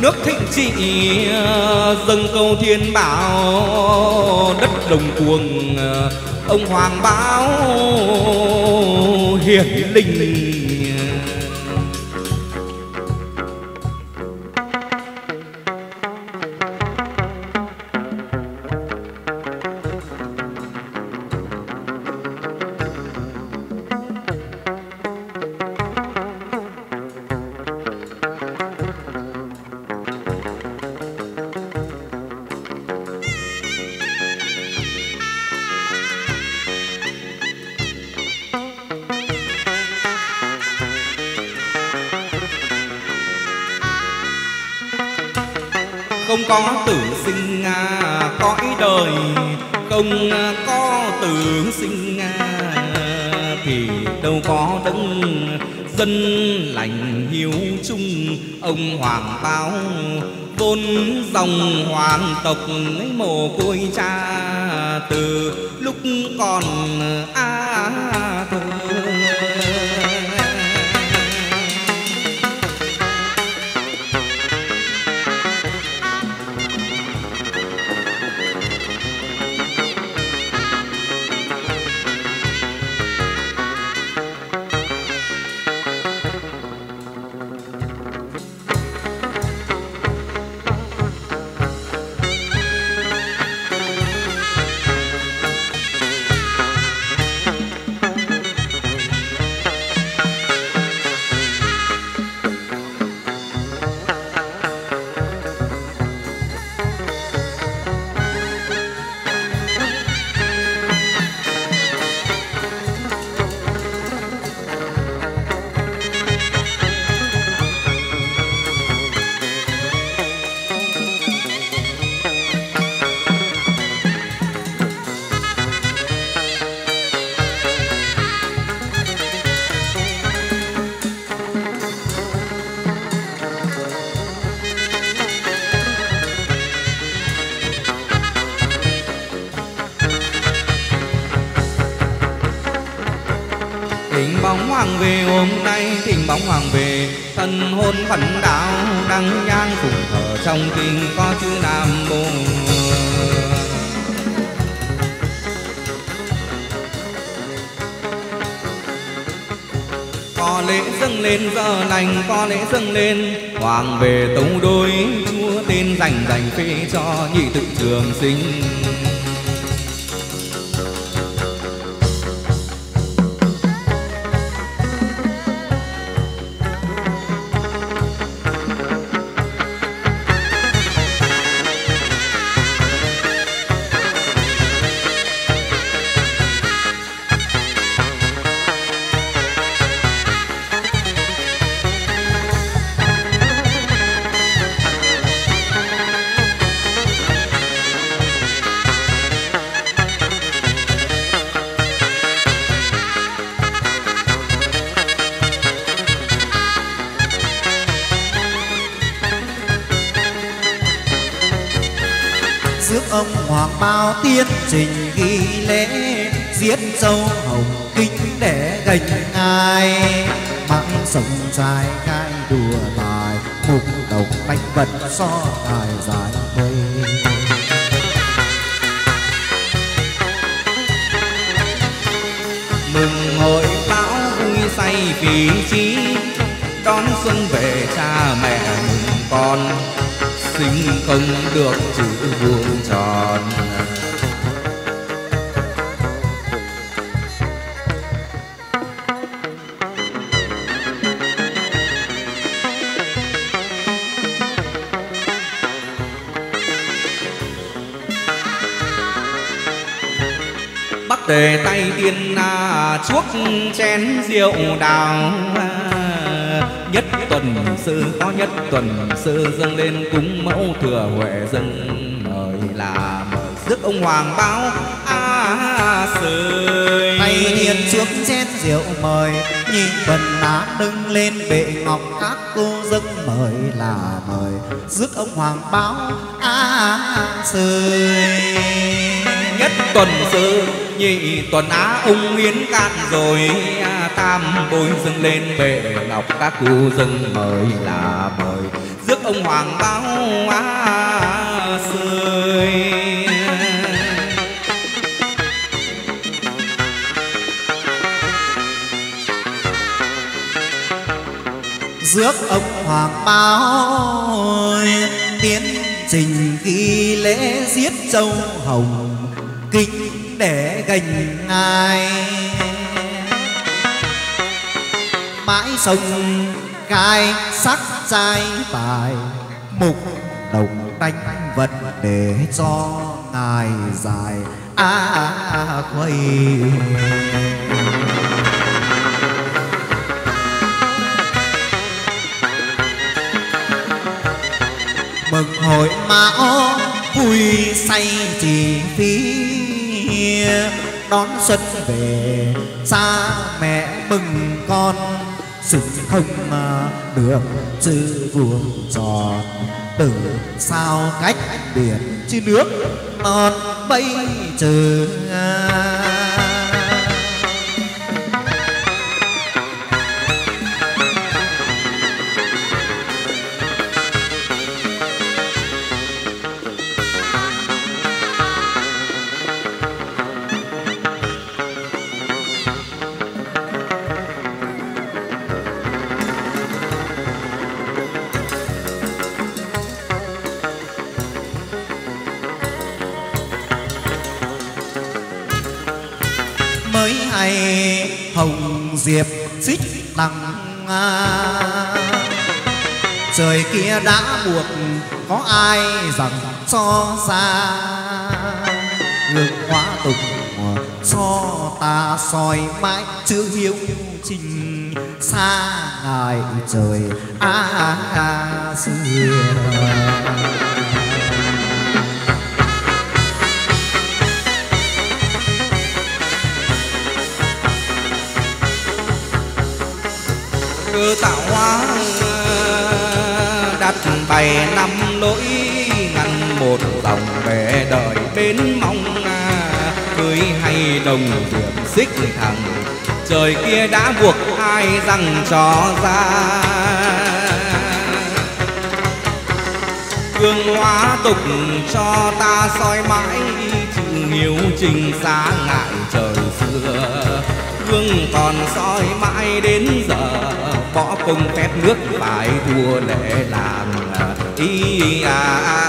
nước thịnh trị, dâng câu thiên bảo, đất đồng cuồng, ông hoàng báo hiển linh. Dân lành hiếu trung ông hoàng báo vốn dòng hoàng tộc ấy mồ côi cha từ lúc còn thân hôn phận đạo đăng nhang cùng thờ trong kinh có chữ nam mô. Có lễ dâng lên giờ lành, có lễ dâng lên, hoàng về tấu đôi chúa tên dành dành phê cho nhị tự trường sinh. Trình ghi lễ, giết dâu hồng kinh để gành ngai mắng sông dài gai đùa bài, mục độc đánh vật so tài dài mây mừng hội bão vui say kỳ trí, đón xuân về cha mẹ mừng con. Sinh công được chữ vuông tròn. Tay tiên à, chuốc chén rượu đào. Nhất tuần sư có nhất tuần sư dâng lên cúng mẫu thừa huệ dân mời là mời rước ông hoàng báo a sơi tay tiên chuốc chén rượu mời nhìn bần á đứng lên bệ ngọc các cô dâng. Mời là mời rước ông hoàng báo a sơi nhất tuần sư nhị tuần á ung yến cạn rồi à, tam bôi dâng lên bệ ngọc các cụ dâng mời là mời. Rước ông hoàng bao á sơi rước ông hoàng bao tiến trình ghi lễ giết châu hồng kính để gành ngài mãi sông cai sắc trai tài mục đồng đánh vật để cho ngài dài. A à, khuây. Mừng hội mão vui say chỉ phí đón xuân về, xa mẹ mừng con. Xin không à, được chữ vuông tròn từ sao cách biển chứ nước non bây giờ kia đã buộc có ai rằng cho xa ngừng hóa tục cho ta soi mãi chưa hiếu trình xa ngài trời a à, à, xưa. Đặt bày năm lỗi ngăn một dòng bể đợi bên mong cưới hay đồng điểm xích thằng trời kia đã buộc ai rằng cho ra. Gương hóa tục cho ta soi mãi, chữ hiếu trình xa ngại trời xưa. Gương còn soi mãi đến giờ võ công phép nước phải thua lễ làng ý à, à,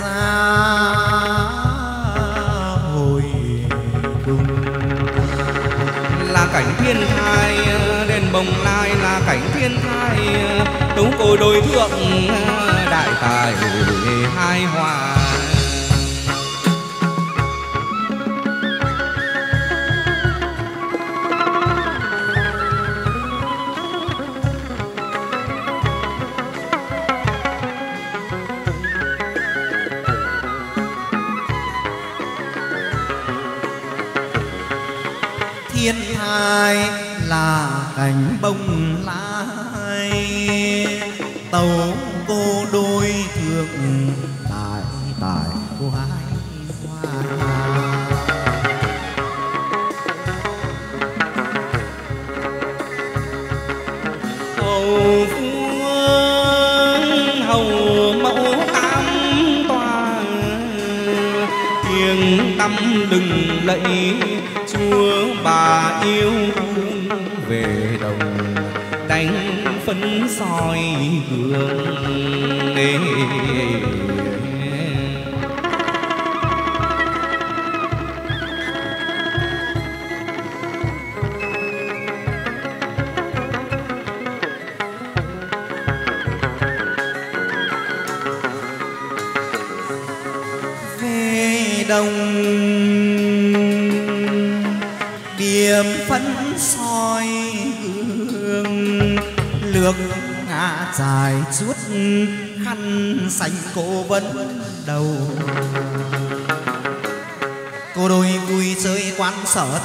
ra hồi cùng là cảnh thiên thai đền bồng lai là cảnh thiên thai. Tú côi đôi thượng đại tài hai hòa bông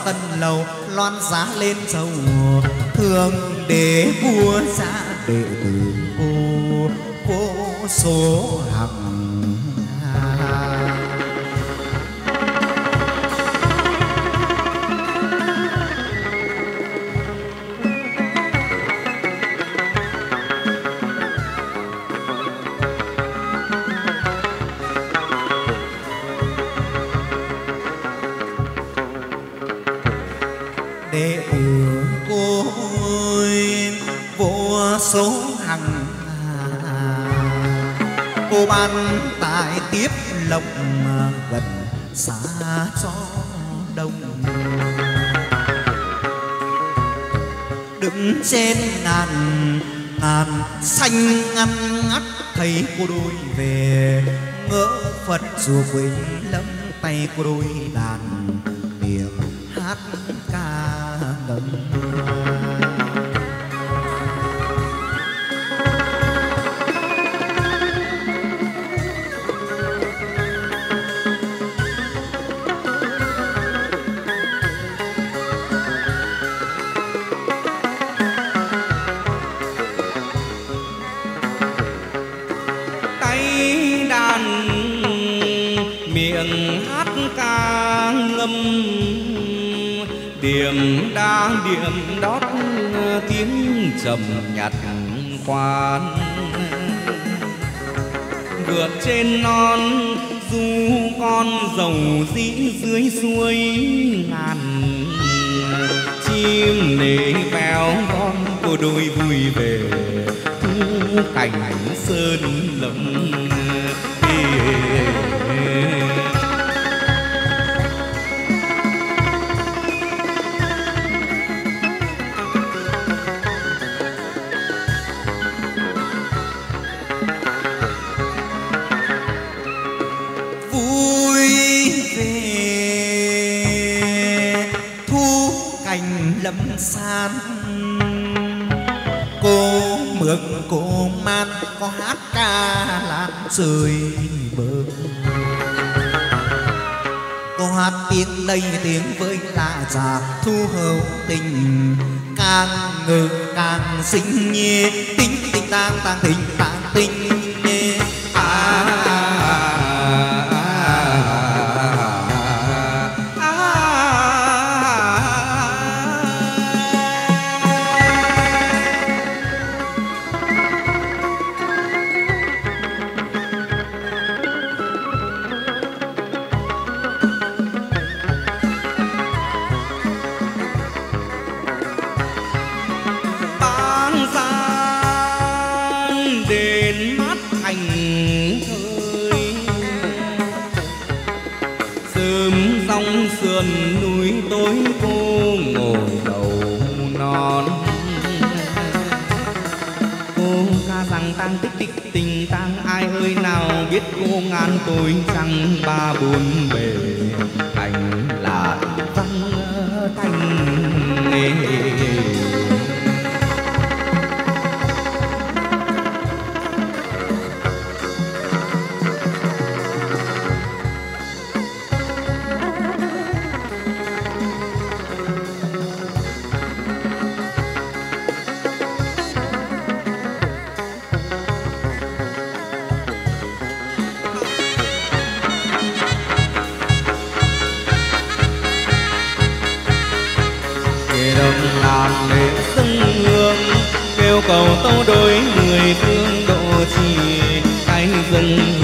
tân lầu, loan giá lên sầu thường để vua ra đệ tử cô vô số hằng trên ngàn ngàn xanh ngăn ngắt thấy cô đôi về. Ngỡ phật dù quỳnh lấm tay cô đôi đàn miệng hát ca ngân mưa điểm đa điểm đót tiếng trầm nhạt khoan. Vượt trên non du con dầu dĩ dưới suối ngàn. Chim nề véo con cô đôi vui về thu cảnh sơn lâm Ê, rơi bờ. Cô hát tiếng đây tiếng với lạ già, thu hầu tình. Càng ngờ càng xinh nhẹ tính tình tang tang tình. đàn lên sân hương kêu cầu tâu đôi người thương độ trì cái dân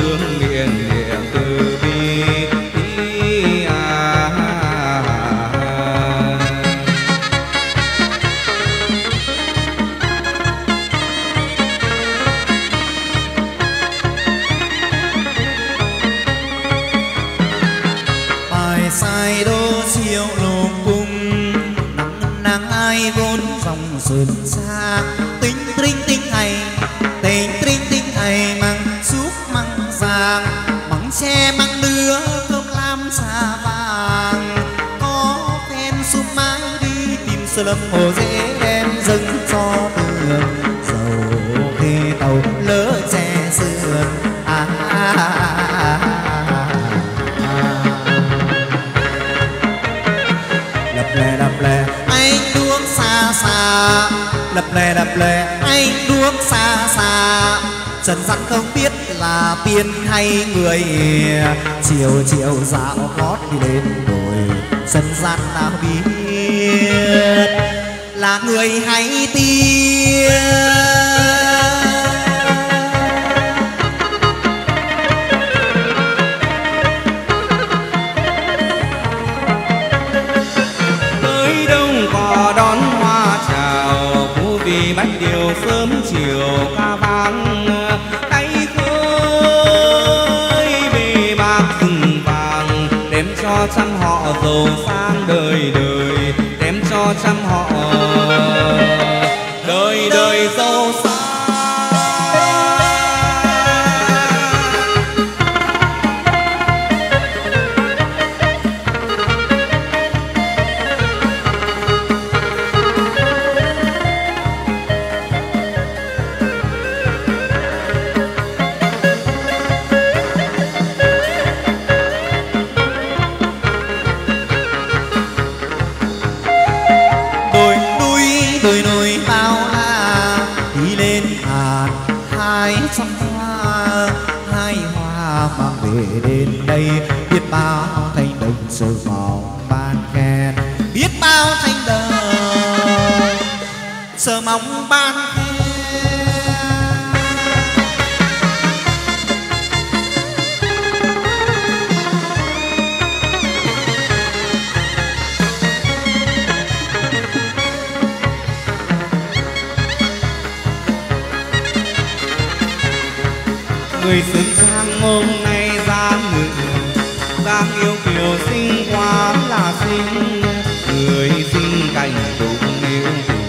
người sinh cảnh cũng yêu tình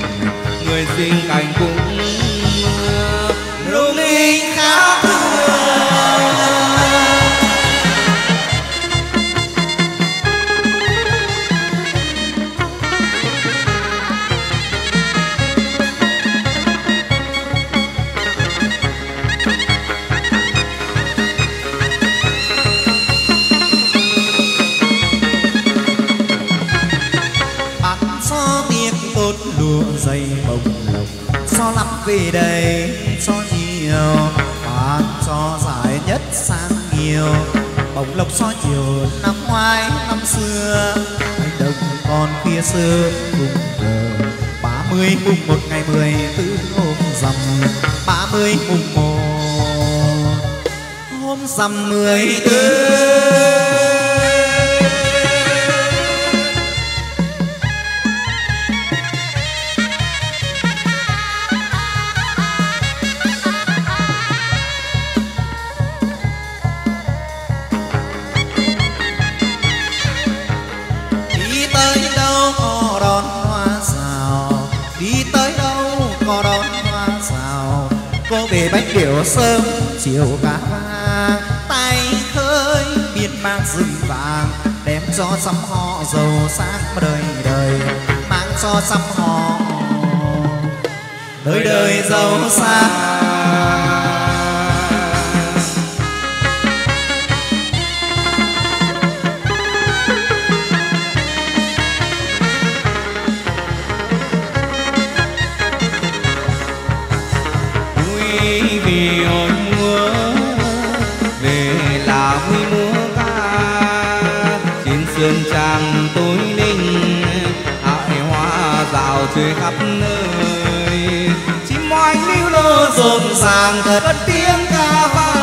người sinh cảnh cũng lung linh khắp mười tư. Cho trăm họ. Đời đời giàu sang. Rào khắp nơi, chim oanh lưu lô rộn ràng, thật cất tiếng ca vang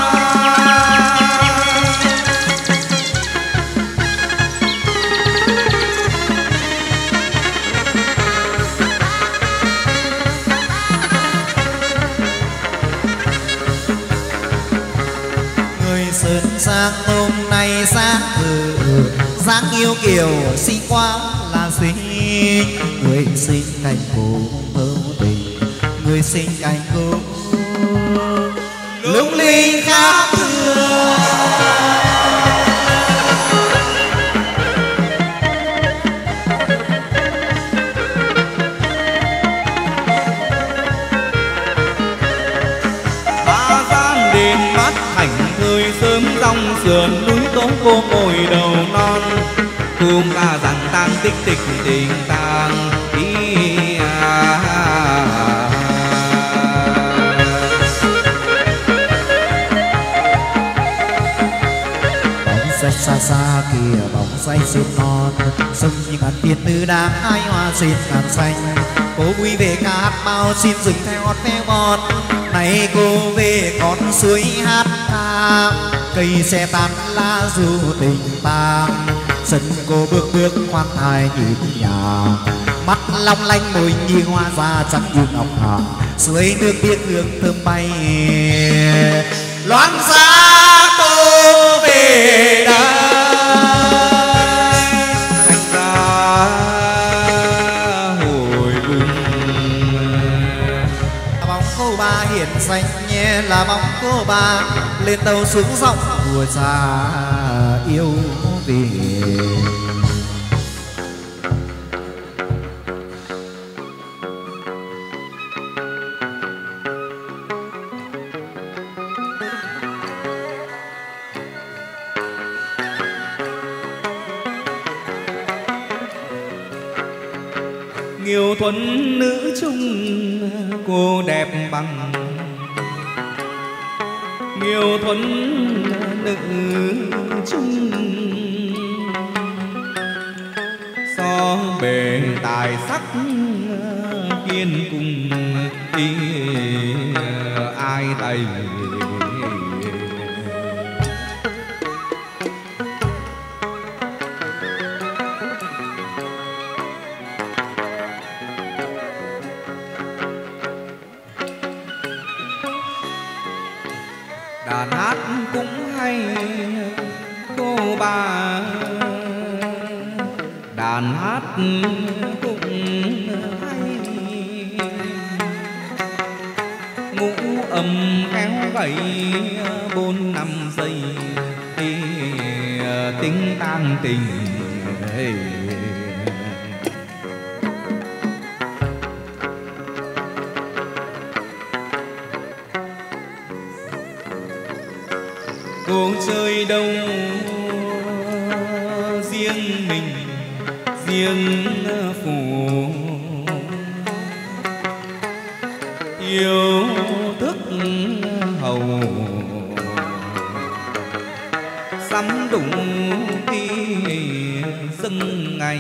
người sơn sang hôm nay sáng thử dáng yêu kiều xinh quá là xinh người sinh cảnh cũng thơ tình người sinh cảnh cũng lung linh khác thường ba gian đền mắt thành thời sớm dòng sườn, núi tố cô ngồi đầu non cùng ca rằng tan tích tịch tình ta. Xa xa kia bóng xanh xinh non. Sông như ngàn tiên nữ đang hai hoa xin ngàn xanh. Cô vui về ca hát mau xin dừng theo hót theo bọt này cô về con suối hát ca cây xe tán lá du tình tang. Sân cô bước bước khoan thai nhịp nhà mắt long lanh môi như hoa da trắng như ngọc hà suối nước biếc hương thơm bay. Bóng lên tàu xuống giọng mùa già yêu về. Ngũ âm kéo gầy bốn, năm giây. Ờ, tính tang tình cô chơi đâu riêng mình, riêng phù yêu hầu sắm đụng đi sân ngày.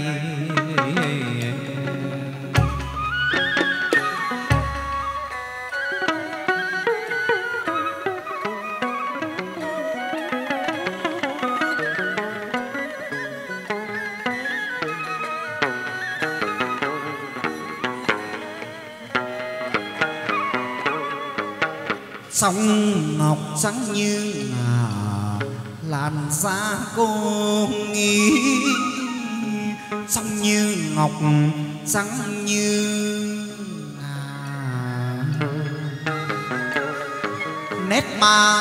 Sẵn như nét ma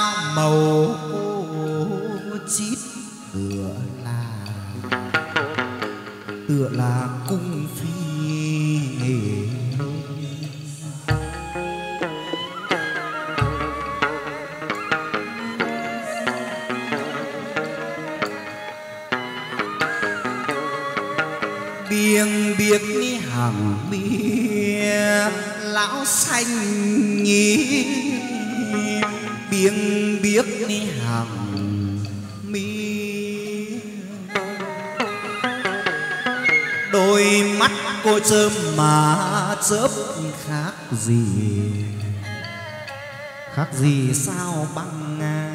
gì sao băng ngay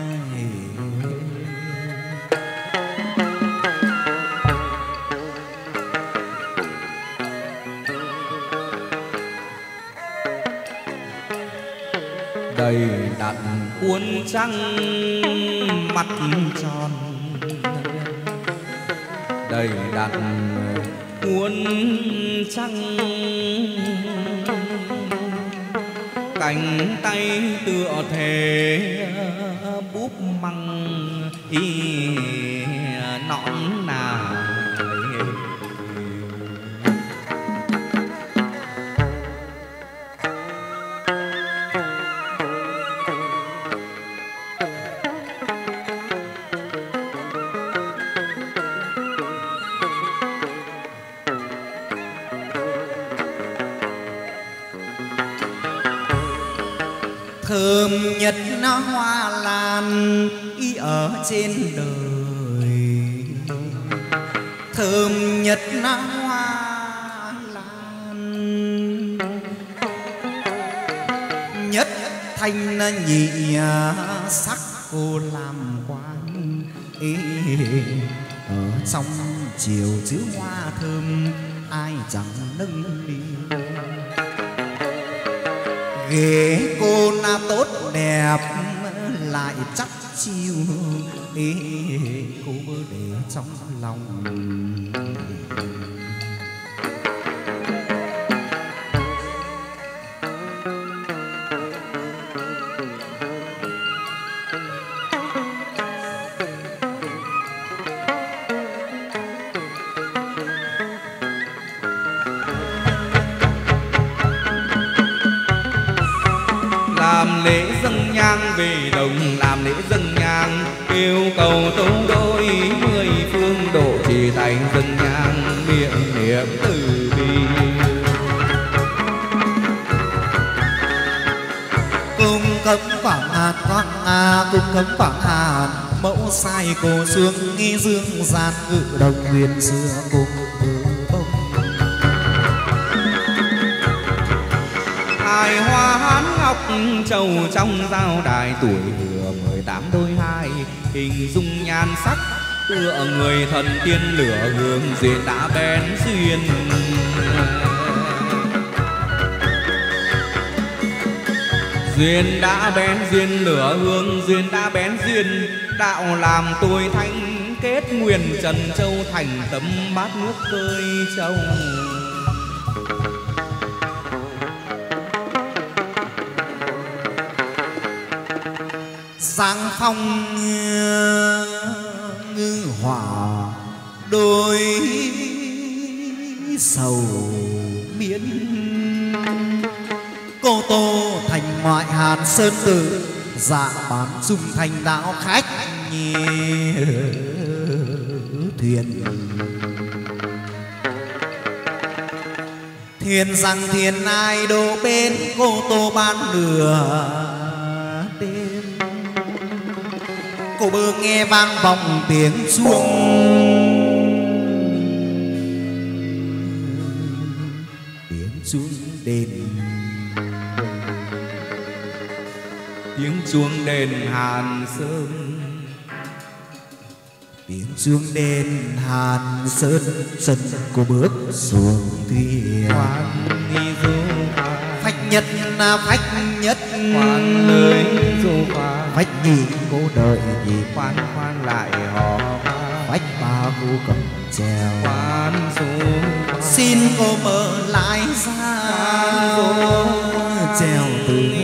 đầy đặn cuốn trăng mặt tròn. Đầy đặn cuốn trăng cánh tay tựa thể Nhật nó hoa lan y ở trên đời. Thơm nhật nó hoa lan. Nhất thanh nhị à, sắc cô làm quan. Ê, ở trong chiều chữ hoa thơm ai chẳng nâng đi ghế cô na tốt đẹp lại chắc chiêu đi cô để trong lòng sai cô sương nghi dương gian ngự đồng huyền xưa cùng bông hài hoa hán ngọc trầu trong giao đài tuổi vừa mười tám đôi hai, hình dung nhan sắc tựa người thần tiên lửa hương duyên đã bén duyên. Duyên đã bén duyên, lửa hương duyên đã bén duyên, đạo làm tôi thanh kết nguyện trần châu thành tấm bát nước cơi châu. Giang phong ngư hỏa, đôi sầu miến cô tô thành ngoại hàn sơn tử dạ bán dung thành đạo khách nhì thuyền. Thuyền rằng thuyền ai đổ bên, cô tô ban nửa đêm cô bơ nghe vang vọng tiếng chuông tiếng chuông đền chuông đền hàn sơn. Tiếng chuông đền hàn sơn sân cô bước xuống thuyền. Quan nghi du phách nhất là phách nhất. Quan lời du phách nhị cô đợi nhị. Quan quan lại họ phách ba cô cầm treo quan du xin cô mở lại ra treo từ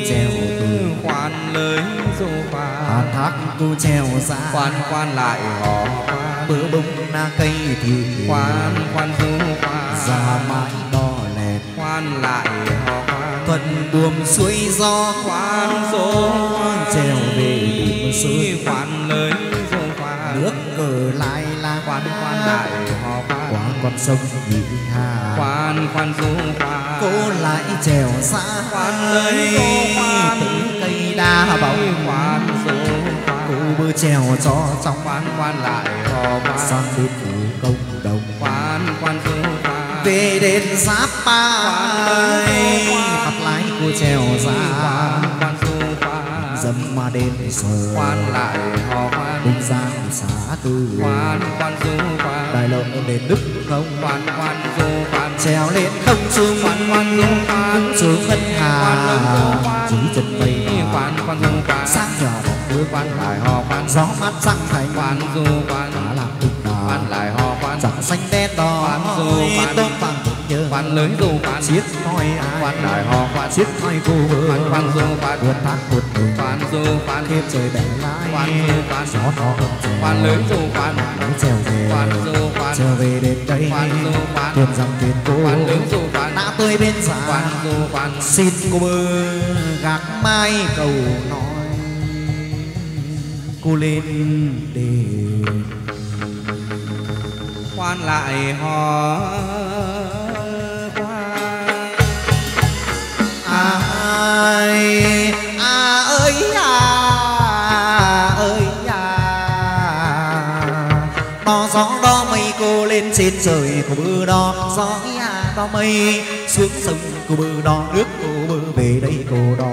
thác cô treo ra quan quan lại họ. Bữa bông na cây thì quan quan du pha ra mãi đo lẹt quan lại họ. Thuận buồm xuôi gió. Quan số treo về điểm sơn quan pha nước cờ lại là quan quan lại họ. Qua con sông nhị hà. Quan quan du pha cô lại trèo xa. Quan pha từ cây đa bóng. Quan bơ trèo cho trong quan quan lại họ pha sang bên phủ công đồng. Quan quan pha về đến giáp ba mặt lái cô trèo ra. Quan quan dâm mà đến sờ. Quan lại họ quan bình giang xã tư. Quan quan du pha đại lộ đến đức không? Quan quan quan trèo lên không trung. Quan quan du quan xuống ngân hà. chỉ chân mây. Quan quan du quan. Sáng nhỏ bóng đưa quan lại họ quan. Gió mát răng thành. Quan du quan. Đã làm tình quan lại họ quan. Chẳng xanh đen đỏ Quan du, quan. tôm vàng quan lớn quan chiếc thoi ai quan lại họ quan chiếc thoi cô quan quan du quan vượt thác vượt đường. Quan du quan thêm trời bẻ lái. Quan du, quan. gió to quan lớn du quan Nó trèo về. Quan du quan trở về đến đây. Quan du, quan. thuyền rằng thuyền cô quan lớn du quan đã tươi bên già. Quan du quan xin cô bơ gác mai cầu nói. Cô lên đền. Quan lại họ ơi à ơi à ơi à to gió đó mây cô lên trên trời cô bơ đó gió à to mây xuống sông cô bơ đó nước cô bơ về đây cô đó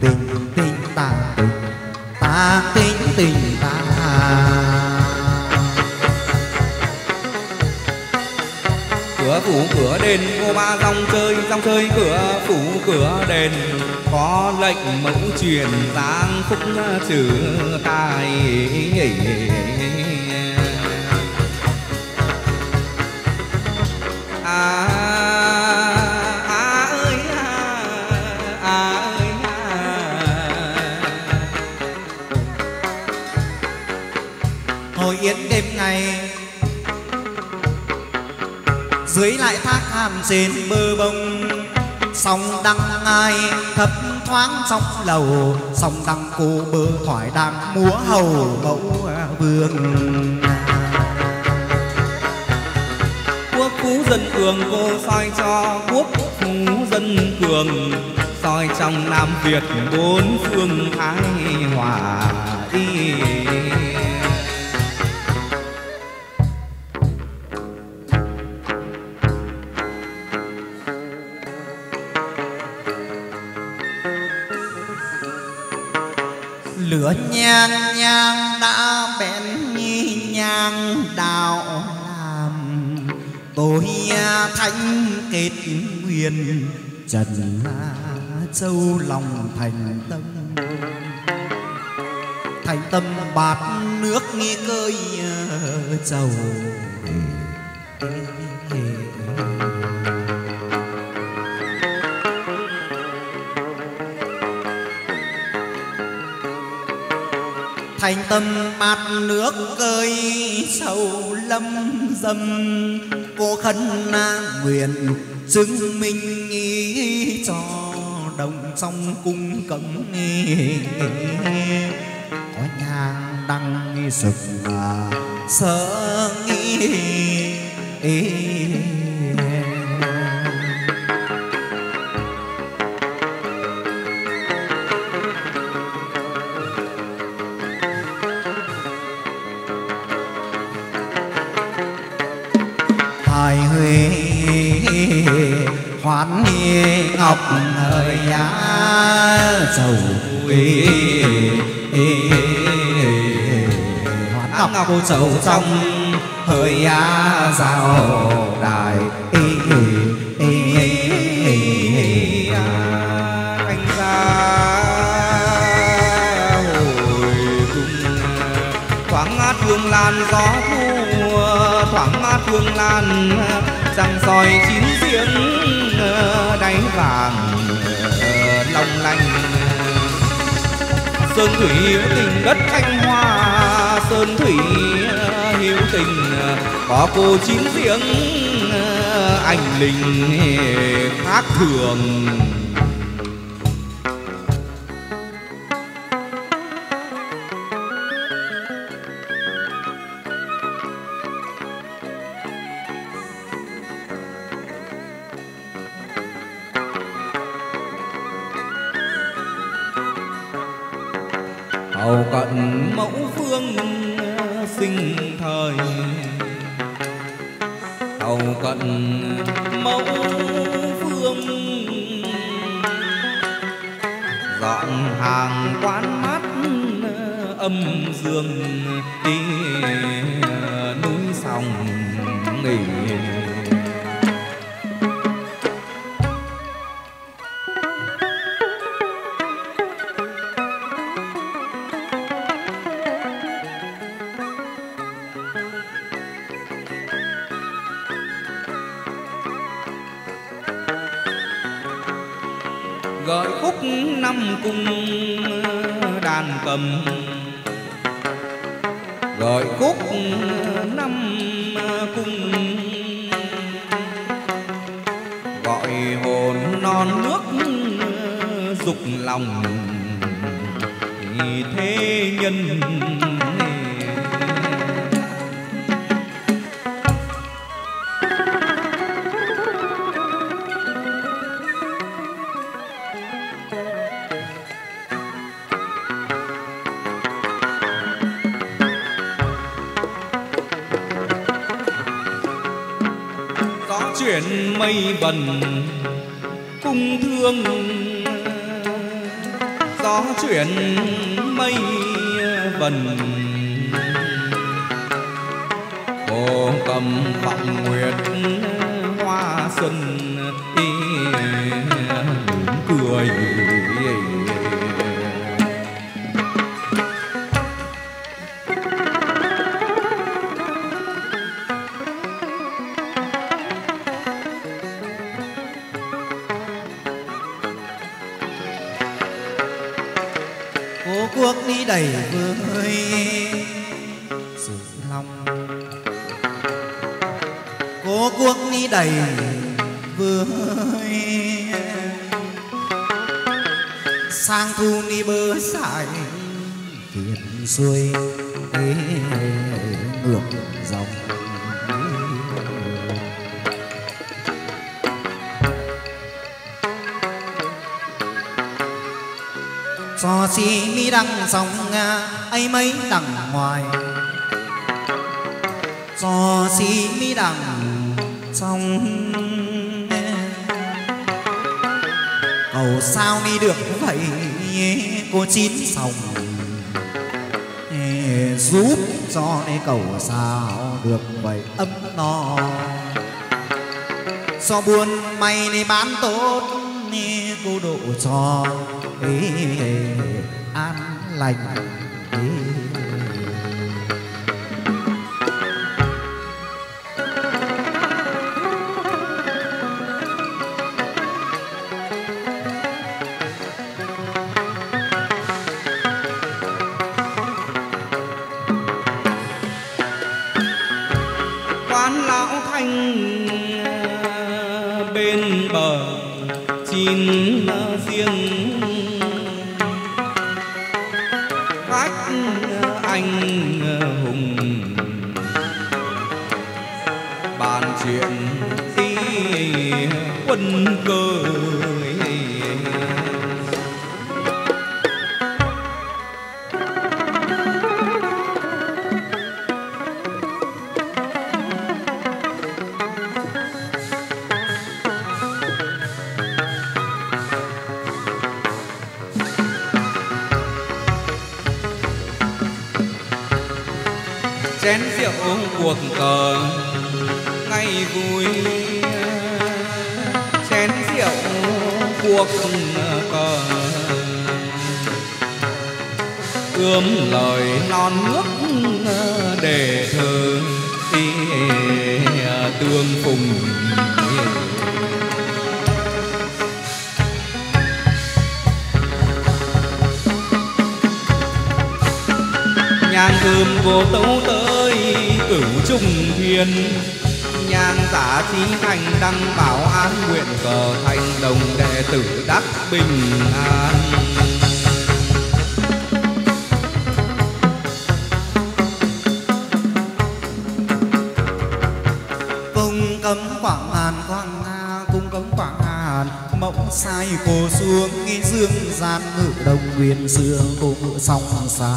tình tình ta tình ta, tình tình ta. Phủ cửa đền cô ba rong chơi rong chơi cửa phủ cửa đền. Có lệnh mẫu truyền giáng phúc trừ tài à, à ơi à, à ơi à. hồi đêm ngày dưới lại thác hàm trên bờ bông sông đăng ai thấp thoáng sông lầu, sông đăng cô bơ thoải đang múa hầu mẫu vương quốc phú dân cường cô soi cho quốc phú dân cường, soi trong nam việt bốn phương thái hòa. Thánh kết nguyện, trần châu lòng thành tâm. Thành tâm bạt nước nghi cơi trầu thành tâm mặt nước cơi sầu lâm dâm khấn na nguyện chứng minh ý cho đồng sông cung cấm có nhang đăng sực mà sơ nghi hoán ngọc hời giá sầu hoán ngọc cô sầu trong hời giá giao đài anh ra hồi cung thoáng ngát hương lan gió thu thoáng mát hương lan răng soi chi đáy vàng ờ, long lanh. Sơn thủy hữu tình đất thanh hoa, sơn thủy ờ, hữu tình ờ, có cô chín riêng anh linh khác thường. Đầy với sang thu đi bơ sải thuyền xuôi ngược dòng. Cho chi mi đăng sông ấy mấy đằng ngoài. Cho chi mi đằng xong. Cầu sao đi được vậy, cô chín sòng? Giúp cho cái cầu sao được vậy, ấm no. Cho buôn may đi bán tốt, cô độ cho an lành. Nhang thơm vô tấu tới cửu trùng thiên. Nhang giả trí thành đăng bảo an, nguyện cờ thành đồng đệ tử đắc bình an. Cung cấm quảng hàn, quang nga, cung cấm quảng hàn. Mộng sai cô xuống nghi dương gian, ngự đông nguyên dương cô ngự song xa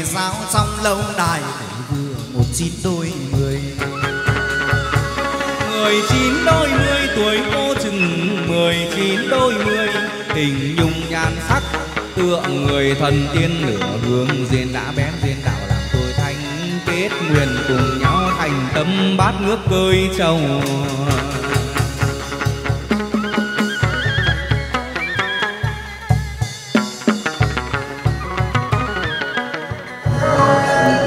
ngọc giáo trong lâu đài vừa một chín đôi mười mười chín đôi mươi tuổi cô chừng mười chín đôi mươi, hình nhung nhan sắc tựa người thần tiên lửa hướng duyên đã bén duyên đạo làm tôi thanh kết nguyện cùng nhau thành tâm bát nước cơi trầu.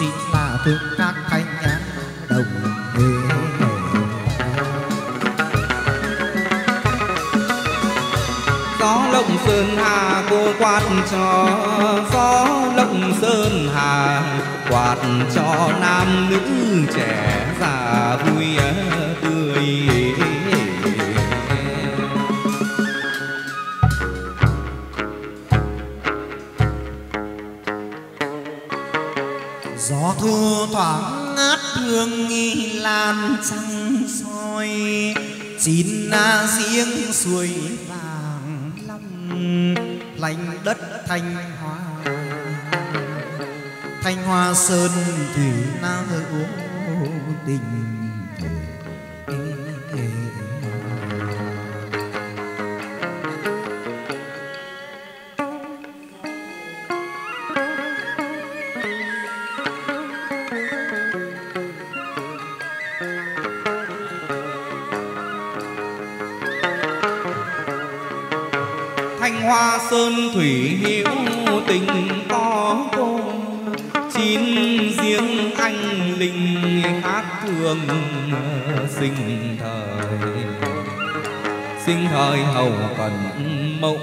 quạt hoa sơn thủy hiểu tình có cô chín riêng anh linh khác thường sinh thời. Sinh thời hầu cần mẫu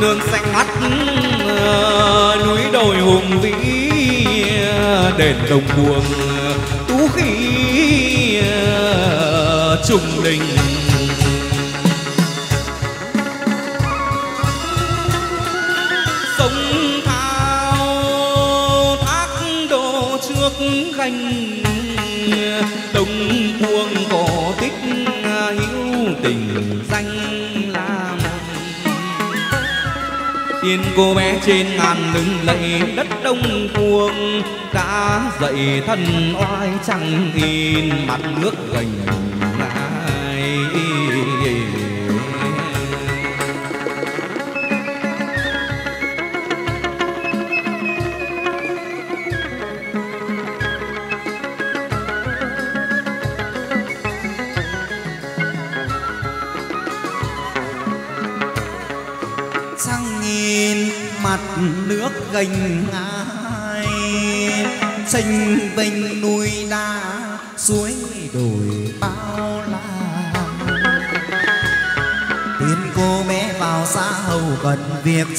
nương xanh mắt ờ, núi đồi hùng vĩ đền đồng buồn tú khí ờ, trùng đình. Nhìn cô bé trên ngàn lưng lạy đất đông cuồng, Đã dậy thân oai chẳng in mặt nước gành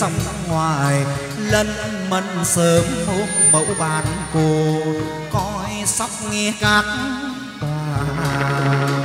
trong ngoài lân mân sớm hôm mẫu bàn cô coi sóc nghe các bà.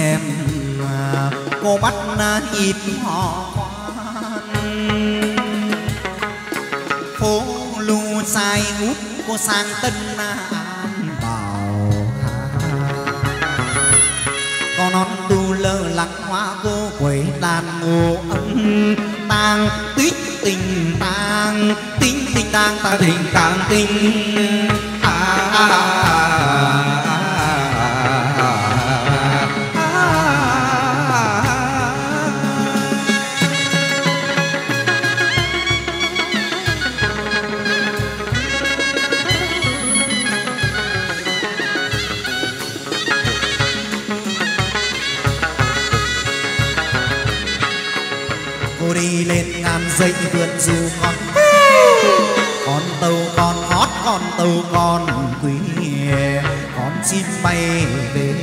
em cô bắt na nhịp họ phố lu sai út cô sang tân an vào con non tu lơ lắng hoa cô quẩy đàn ngô âm tang. Tích tình tang tính tình tang ta tình tang tình à, à, à. dậy vượt dù con con tàu con hót con tàu con quý con chim bay về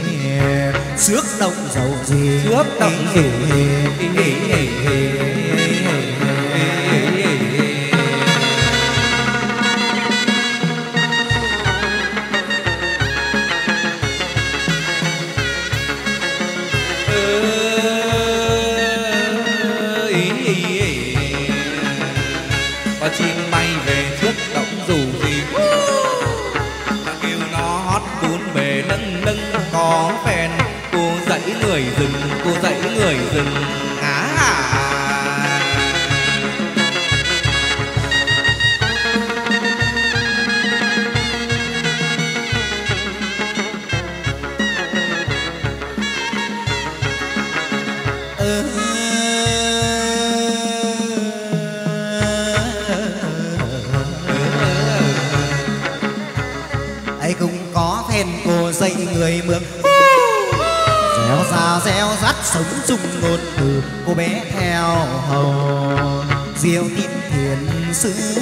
rước động dầu gì rước động gì say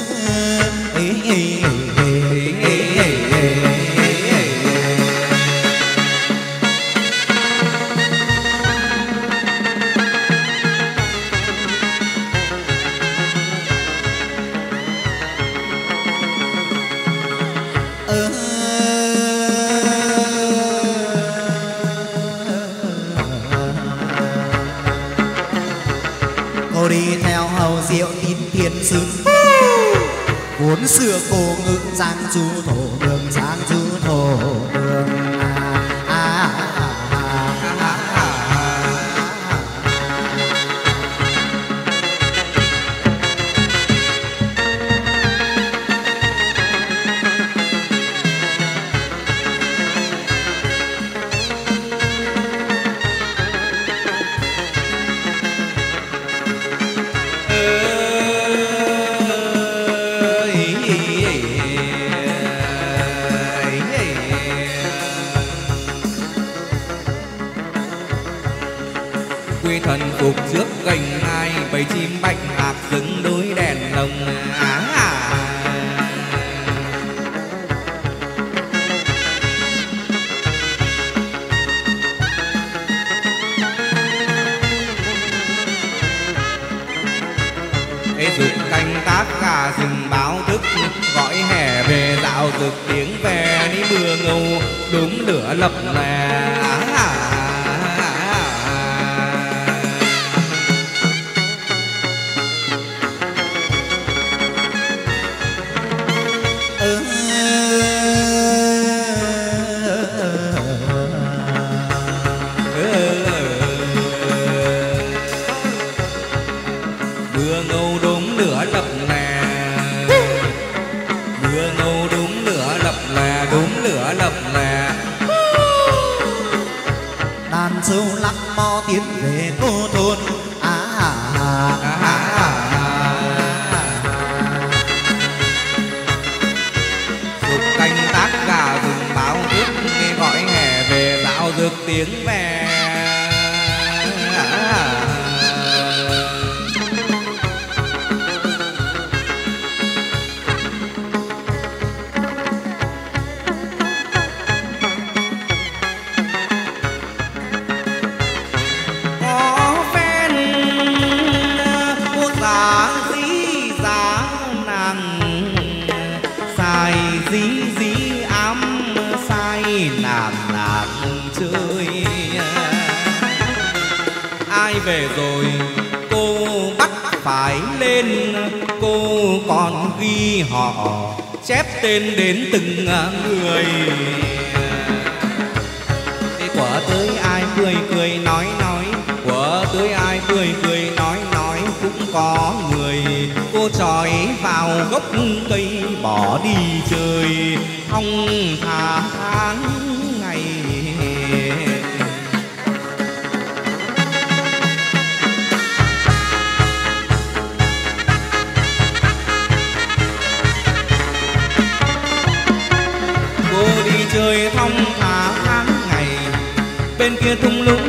kia thung lũng.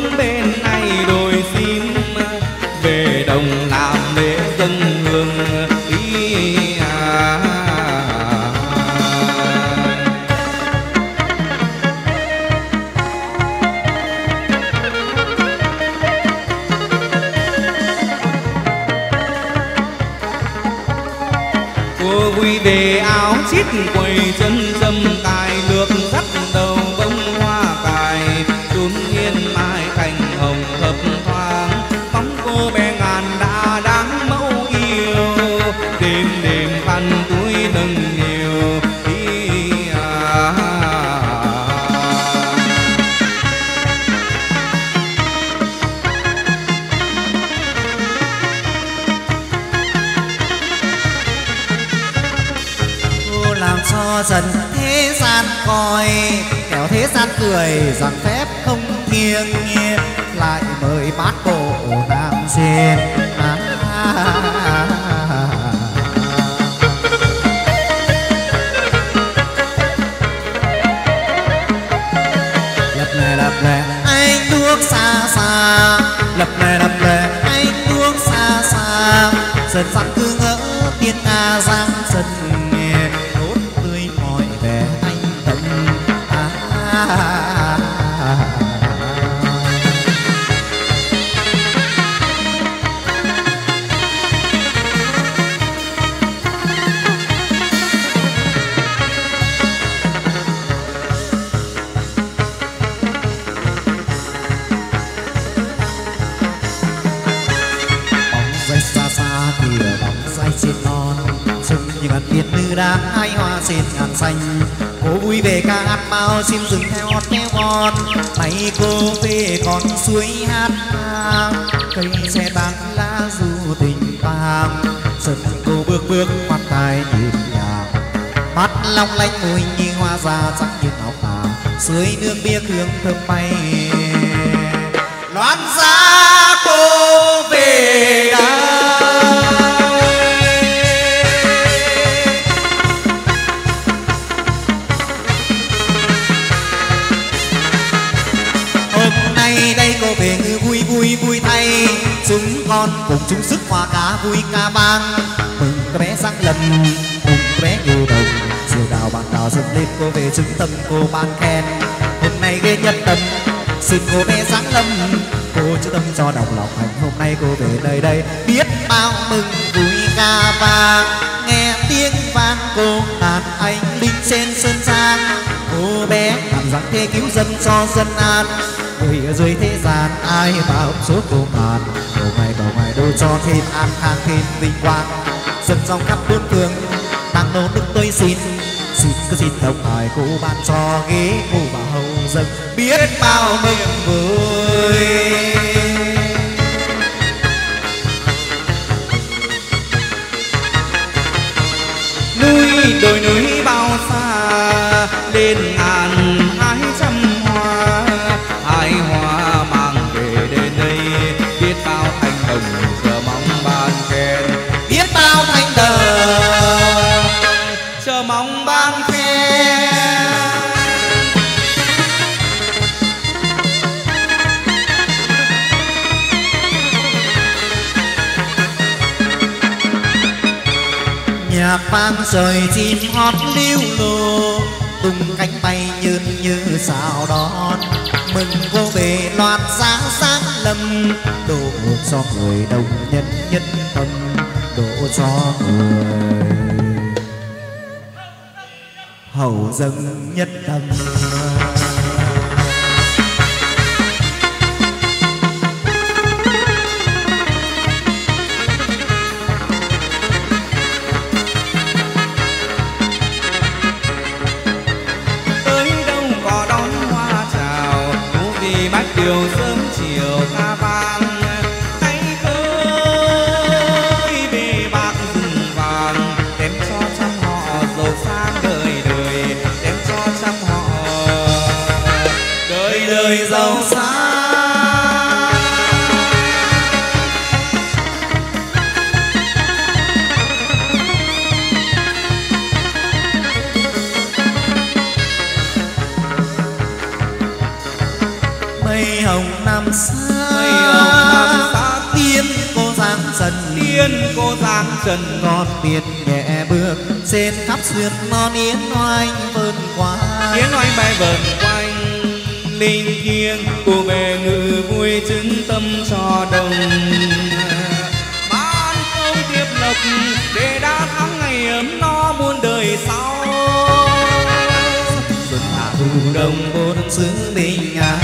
vui vui thay. Chúng con cùng chung sức hòa cá vui ca vang. Mừng các bé sang lần cùng bé nhiều đầu diều đào bàn đào dựng lên, cô về chứng tâm, cô ban khen. Hôm nay ghê nhất tâm xin cô bé sáng lâm. Cô chữ tâm cho đồng lòng hạnh, hôm nay cô về nơi đây. Biết bao mừng vui ca vang. Nghe tiếng vang, cô đàn anh linh trên sơn sang. Cô bé làm dáng thế cứu dân cho dân an quỷ ở dưới thế gian, ai bảo suốt vô màn? Cầu ngày cầu ngày đâu cho thêm an khang thêm vinh quang. Dân dòng khắp bốn phương tăng nô đức tôi xin. Xin cứ xin đồng hài cô ban cho ghế cô bà hầu dân biết bao mừng vui. Núi đồi núi bao xa, lên rời chim hót lưu lô, tung cánh bay nhơn như sao đón. Mừng cô về loạt sáng sáng lâm đổ cho người đông nhân nhân tâm, đổ cho người hầu dân nhất tâm. Trần ngọt tiền nhẹ bước trên khắp xuyên non yến oanh vơn qua tiếng oanh bay vờn quanh linh thiêng cô về ngự vui chứng tâm cho đồng. Ban không tiếp lộc để đã thắng ngày ấm no muôn đời sau. Xuân hạ thu đông bốn xứ bình an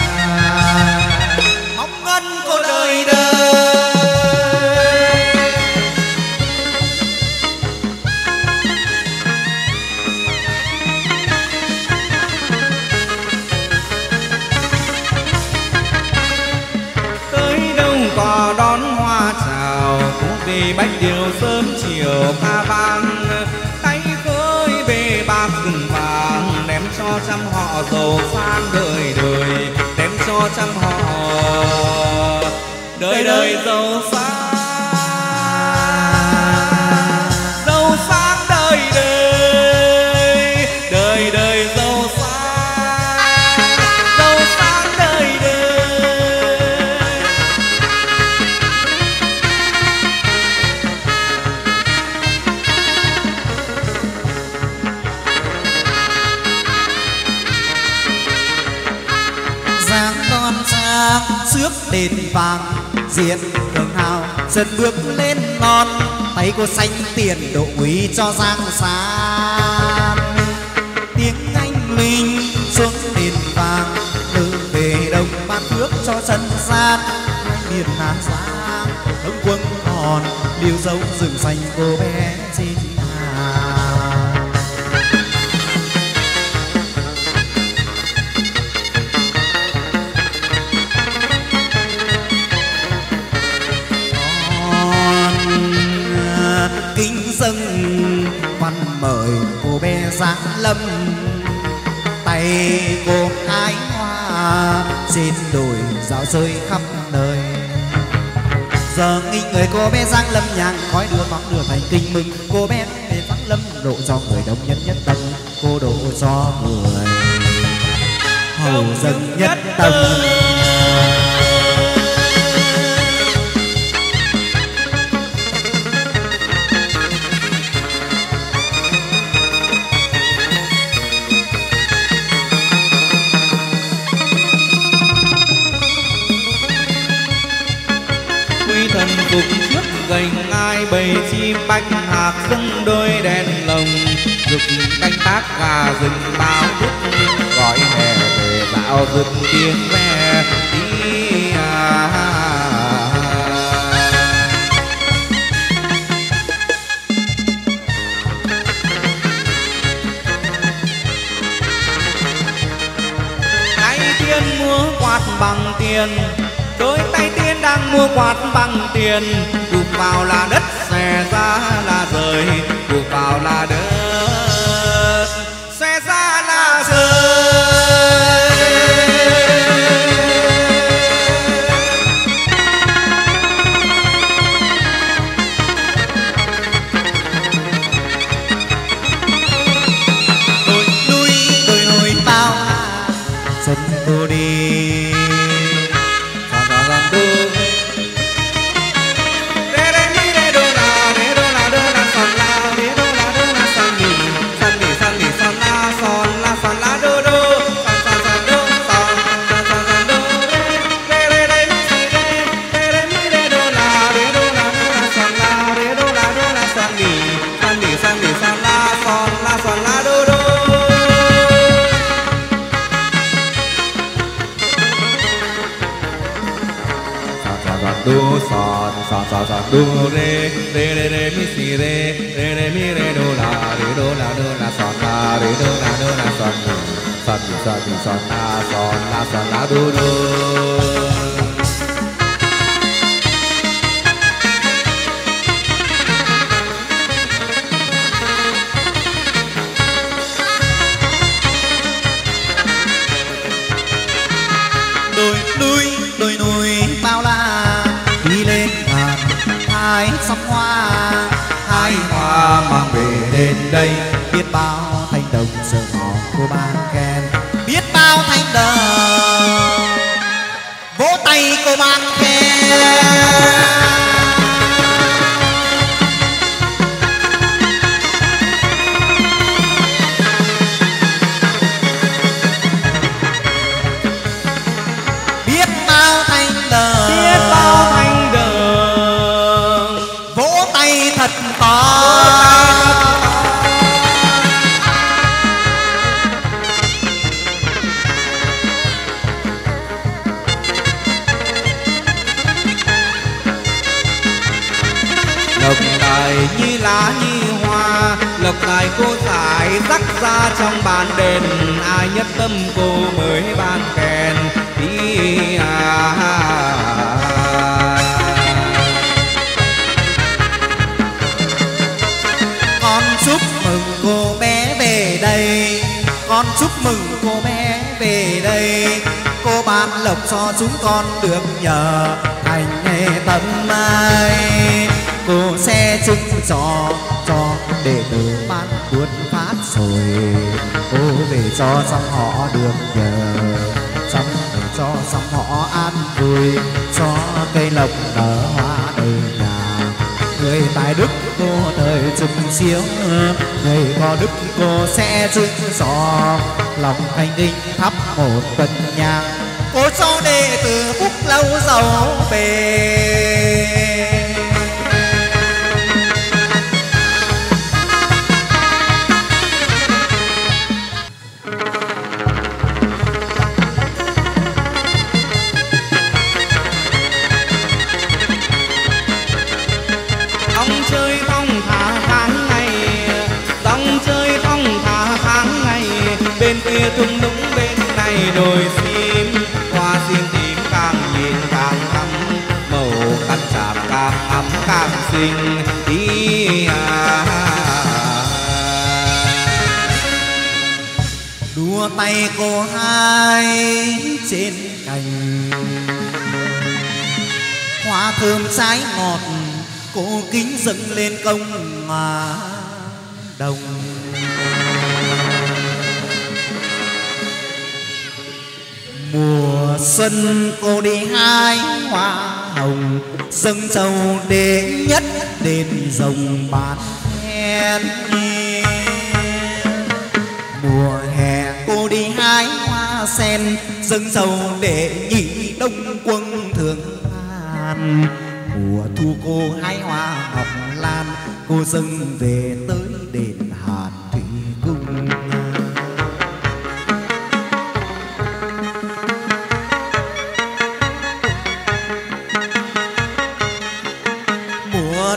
sớm chiều ca vang. Tay khơi bề bạc rừng vàng đem cho trăm họ giàu sang đời đời. Đem cho trăm họ đời đời giàu sang. Vàng, diện đường hào. Dần bước lên non tay cô xanh tiền độ quý cho giang san. Tiếng anh linh xuống đền vàng, từ về đồng ban phước cho dân gian. Miền nam giang hưng quân còn liều dấu rừng xanh cô bé. Mời cô bé giáng lâm. Tay cô ái hoa, xin đồi dạo rơi khắp nơi. Giờ nghinh người cô bé giáng lâm nhàng khói đưa bóng đưa thành kinh mừng. Cô bé về giáng lâm độ cho người đông nhân nhất tâm, cô độ cho người hầu dân nhất tâm. Bách hạt dâng đôi đèn lồng, rực canh tác gà rừng bao thức gọi hè về dạo rực tiếng ve đi à. tay tiên mua quạt bằng tiền, đôi tay tiên đang mua quạt bằng tiền, đục vào là đất xe ra là rời cuộc vào là đất sa mi sa mi sa la sa la sa la do do lộc như lá, như hoa, lộc tài cô giải rắc ra trong bàn đền. Ai nhất tâm cô mới ban khen đi à, à, à, à con chúc mừng cô bé về đây. Con chúc mừng cô bé về đây. Cô ban lộc cho chúng con được nhờ thành tâm ai cô xe chứng cho cho để tử ban buôn phát rồi cô về cho xong họ được nhờ xong để cho xong họ an vui. Cho cây lộc nở hoa đời nhà, người tài đức cô đời trùng siêu. Người có đức cô sẽ chứng giò lòng thanh đinh thắp một tuần nhang. Cô cho đệ tử phúc lâu giàu về thung lũng bên này đồi sim hoa sim tím càng nhìn càng thắm, màu cắt sạp càng ấm càng xinh. Đi à. Đua tay cô hai trên cành. Hoa thơm trái ngọt, cô kính dâng lên công mà đồng. Mùa xuân cô đi hái hoa hồng, dâng sầu đệ nhất đền rồng bát khen mùa hè cô đi hái hoa sen, dâng sầu để nhị đông quân thường an mùa thu cô hái hoa ngọc lan, cô dâng về tới đền hà.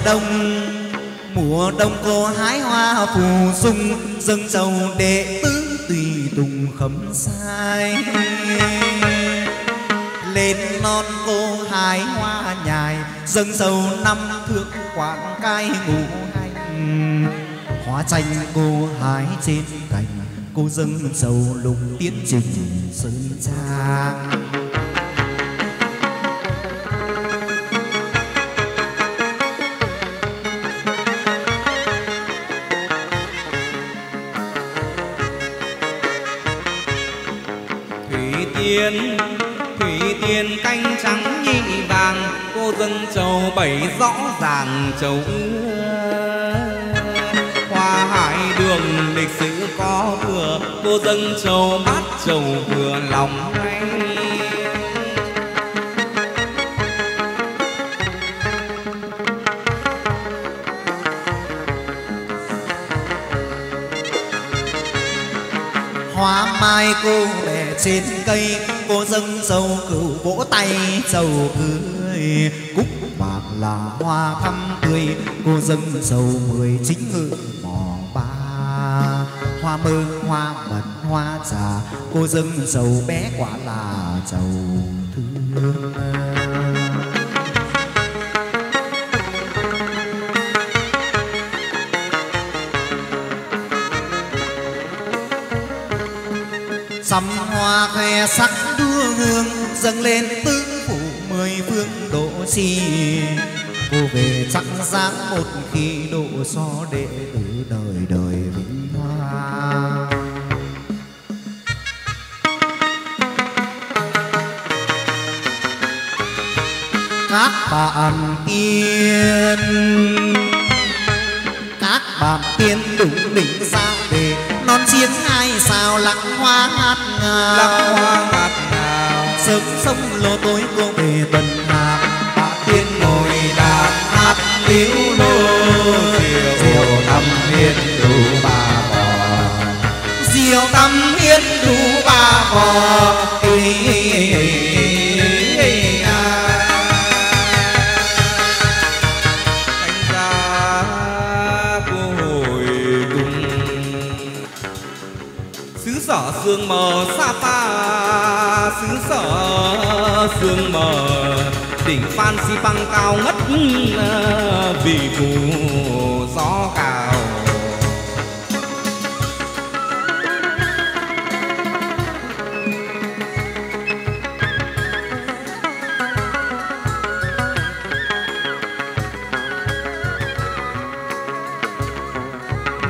Đông. Mùa đông cô hái hoa phù dung dâng dầu đệ tứ tùy tùng khấm sai. Lên non cô hái hoa nhài, dâng dầu năm thước quảng cai ngủ hành. Hoa tranh cô hái trên cành, cô dâng dầu lục tiến trình sơn trang. Dân châu bảy rõ ràng châu ưa hoa hải đường lịch sử có vừa cô dân châu bát châu vừa lòng hay hoa mai cô bẻ trên cây, cô dâng dầu cửu vỗ tay dầu cứ ơi, cúc bạc là hoa thắm tươi, cô dâng sầu mười chính ngự mò ba. Hoa mơ, hoa mật, hoa trà cô dâng sầu bé quả là giàu thương. Sắm hoa khoe sắc đua hương dâng lên tươi chi. Cô về chắc dáng một khi độ so đệ tử đời đời vinh hoa. Các bạn tiên các bạn tiên đủ đỉnh ra về non chiếng hai sao lặng hoa ngát ngào. Lăng hoa ngát ngào. Sớm sông lô tối tiếu liễu lô diệu tâm hiên đủ ba bò. Diệu tâm hiến đủ ba bò Ê, ê, ê, ê, à. xứ sở sương mờ sa xứ sở sương mờ đỉnh phan xi băng cao ngất ờ, vì phù gió cào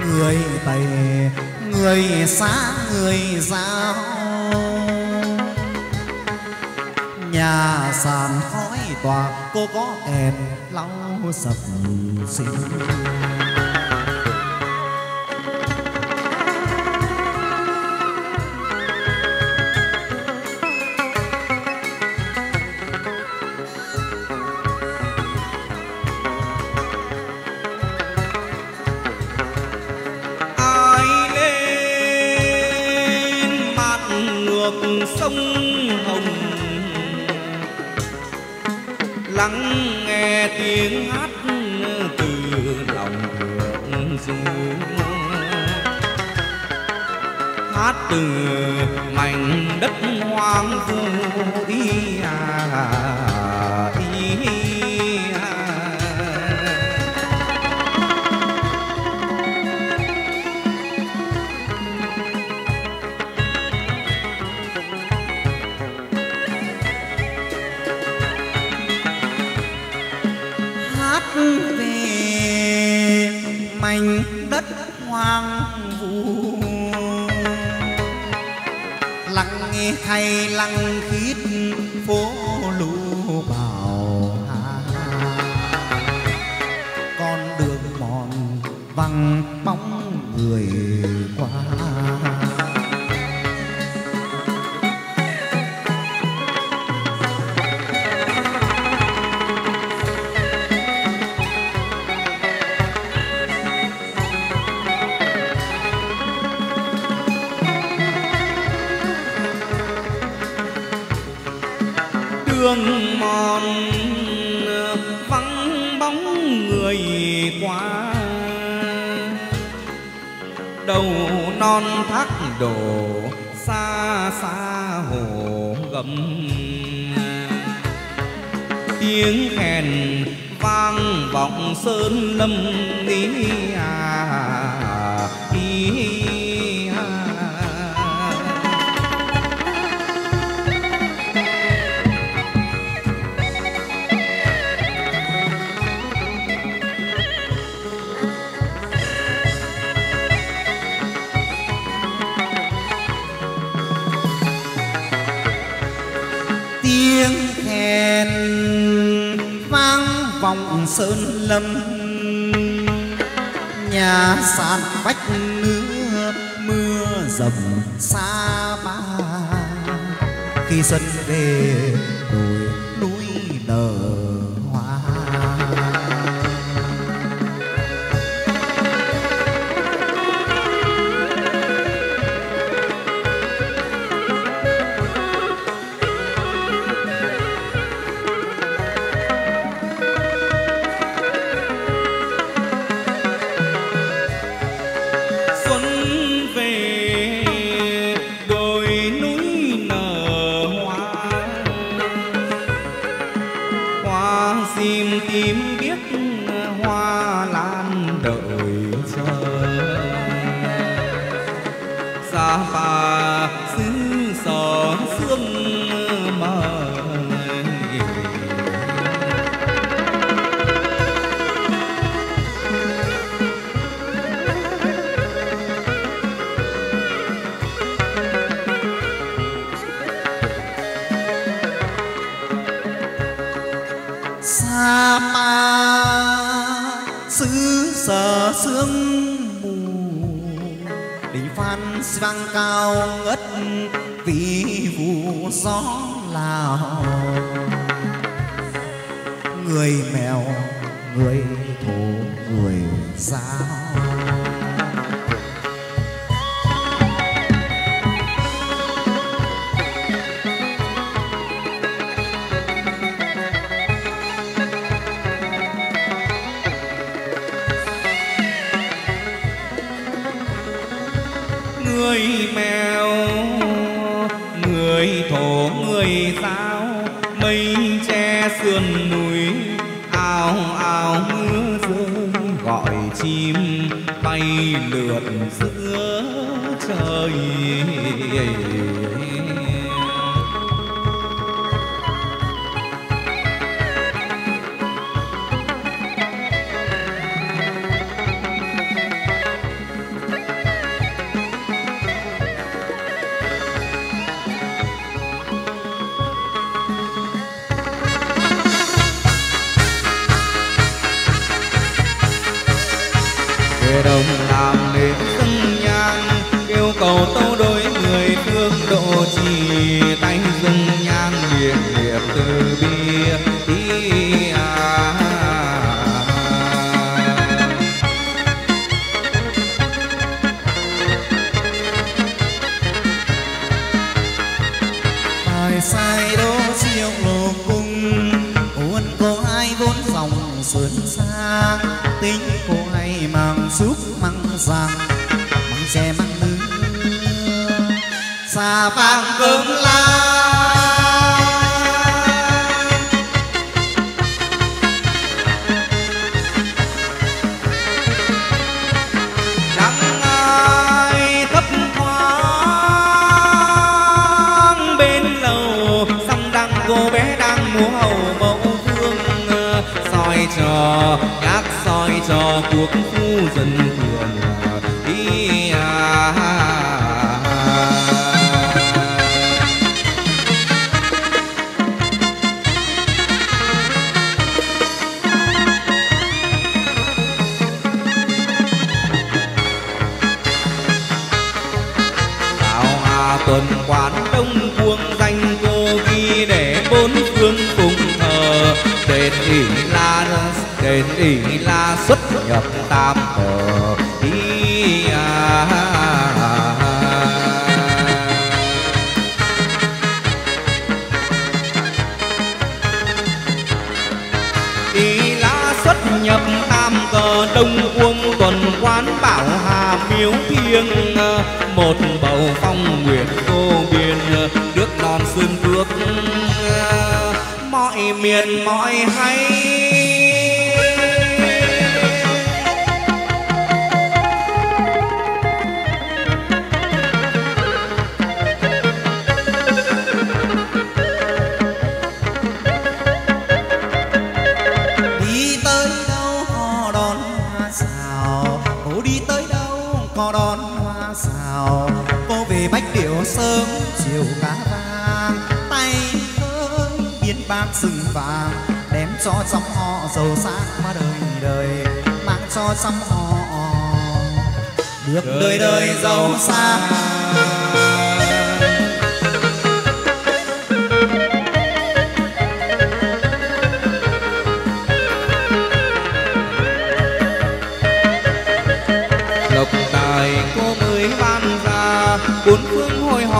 người tây, người xa người giao. Nhà sàn khói tòa cô có đèn lau sập xinh lắng nghe tiếng hát từ lòng du hát từ mảnh đất hoang vu đi. à, lăng khí tiếng khen. Vang vọng sơn lâm. Nhà sàn vách nước mưa dầm xa ba. Khi xuân về đồi núi nở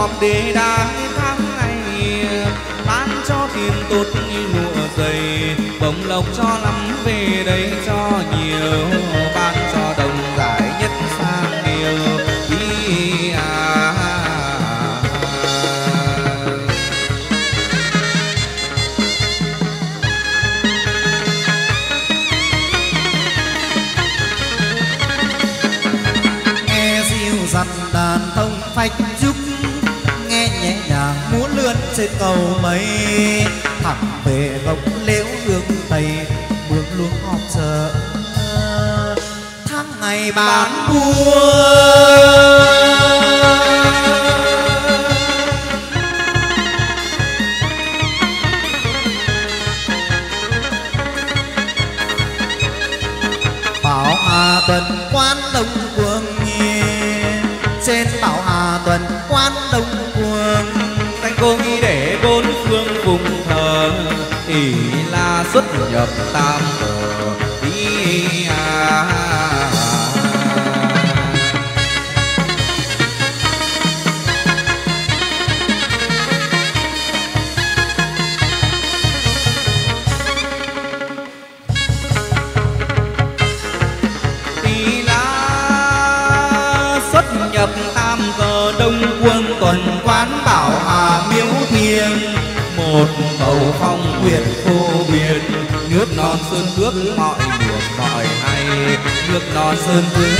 họp để đàn tháng ngày. Bán cho tiền tốt như lụa dày bồng lộc cho lắm về đây cho nhiều. Trên cầu mây thẳng về gốc liễu hướng tây, bước luống họp chợ. Tháng ngày bán buôn. Nhập tam nước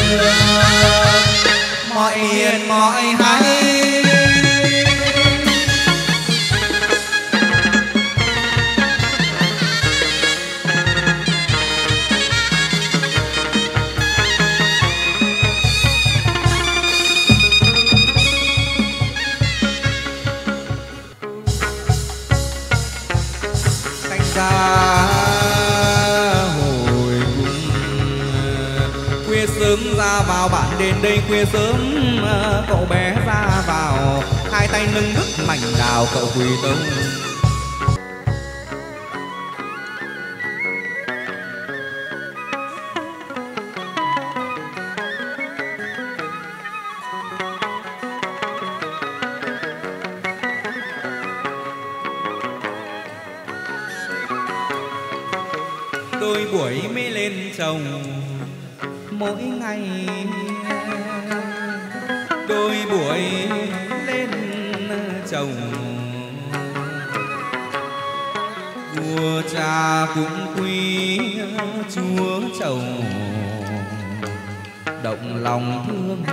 đôi buổi lên chồng. Vua cha cũng quý chúa chồng động lòng thương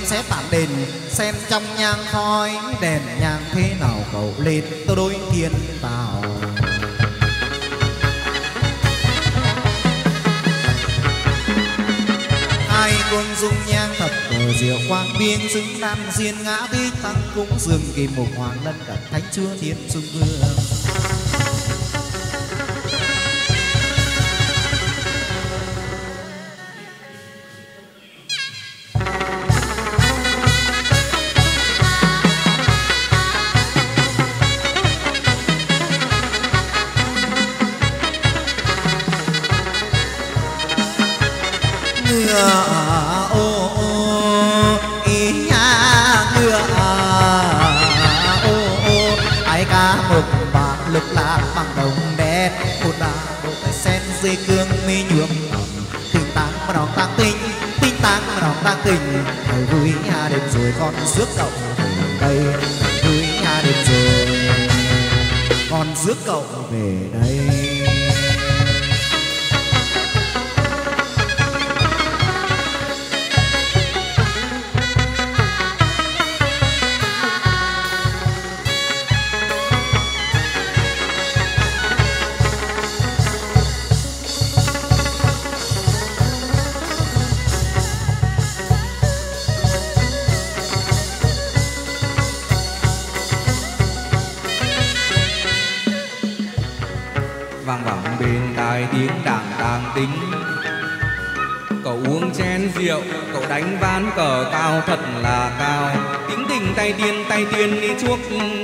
về sẽ xét đền, xem trong nhang khói đèn nhang thế nào cậu lên, tôi đối thiên tào. Hai quân dung nhang thật cờ diệu quang biên, xứng đan diên ngã tích tăng cúng dường kỳ mục hoàng lân cận thánh chúa thiên trung vương. Ta tình. Thầy vui nhà đêm rồi con rước cậu về đây. Thầy vui nhà đêm rồi con rước cậu về đây. Tính. Cậu uống chén rượu, Cậu đánh ván cờ cao thật là cao. Tính tình tay tiên tay tiên đi chuốc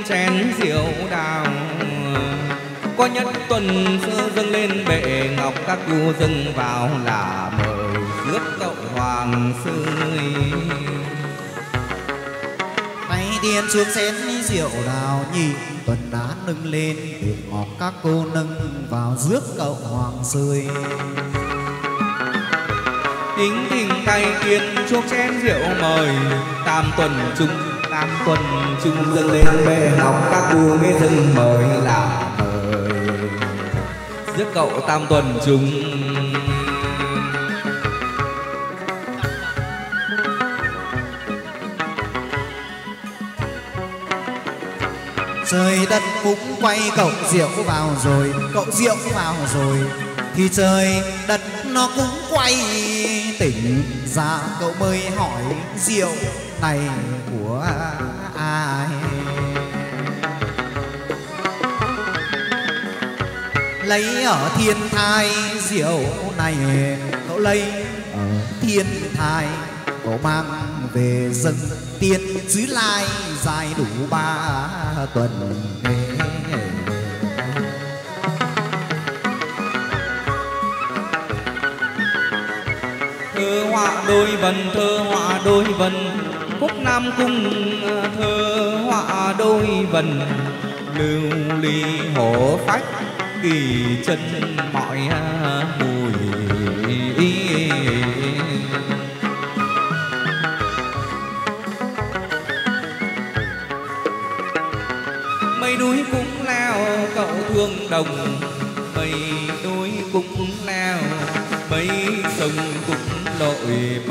chén rượu đào. Có nhất tuần sơ dâng lên bệ ngọc, Các cô dâng vào là mời rước cậu hoàng sư tay tiên xuống chén rượu đào nhỉ tuần đã nâng lên để ngọc các cô nâng vào rước cậu hoàng sơi tính tình tay tiên chuốc chén rượu mời tam tuần chung tam tuần chung dâng lên. Bệ ngọc các cô mới dâng mời là mời. Rước cậu tam tuần chung trời đất cũng quay cậu rượu vào rồi cậu rượu vào rồi. Thì trời đất nó cũng quay tỉnh. Ra cậu mới hỏi rượu này của ai? Lấy ở thiên thai rượu này, cậu lấy ở thiên thai. Cậu mang về dân tiên xứ lai dài đủ ba tuần thơ họa đôi vần, thơ họa đôi vần khúc nam cung ờ, thơ họa đôi vần. Lưu ly hổ phách kỳ chân mọi người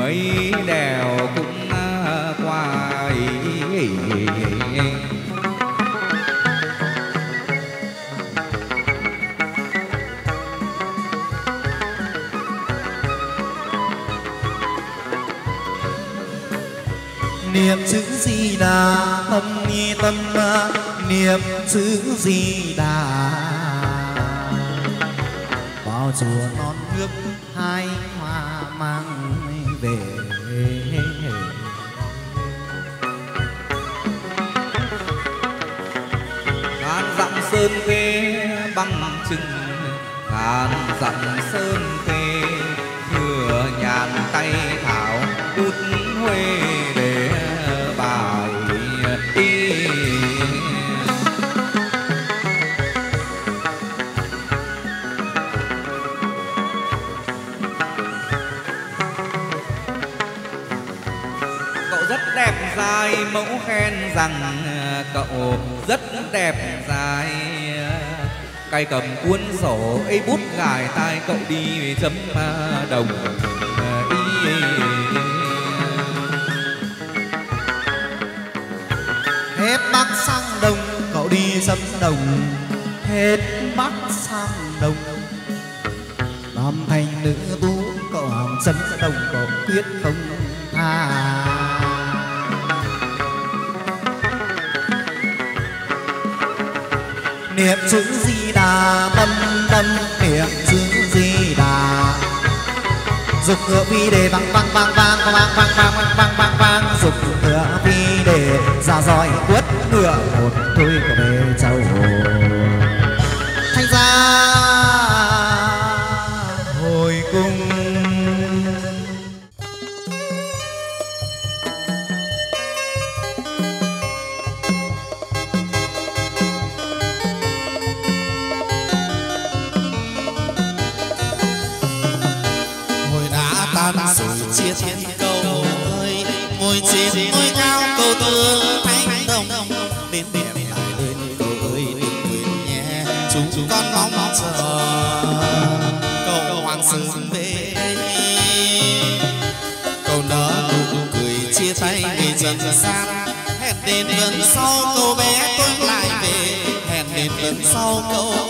mấy đèo cũng qua niệm chữ di đà, tâm ni tâm, niệm chữ di đà. Vào chùa non sơn khê băng chừng than dặm sơn khê thừa nhàn tay thảo út huê để bài y. Cậu rất đẹp, dài mẫu khen rằng, cậu rất đẹp dài cây cầm cuốn sổ, ấy bút gài tai, cậu đi chấm à, đồng hết bắc sang đông cậu đi sấm đồng. Hết bắc sang đông nam thành nữ tú cậu hàng sấm đồng, cậu quyết không tha. Niệm chữ di đà tâm tâm niệm chữ di đà dục ngựa phi đề vang vang vang vang vang vang vang vang vang vang vang dục ngựa phi đề ra roi quất ngựa một thôi có về châu hẹn đến lần sau cầu bé tôi lại về hẹn đến lần sau cầu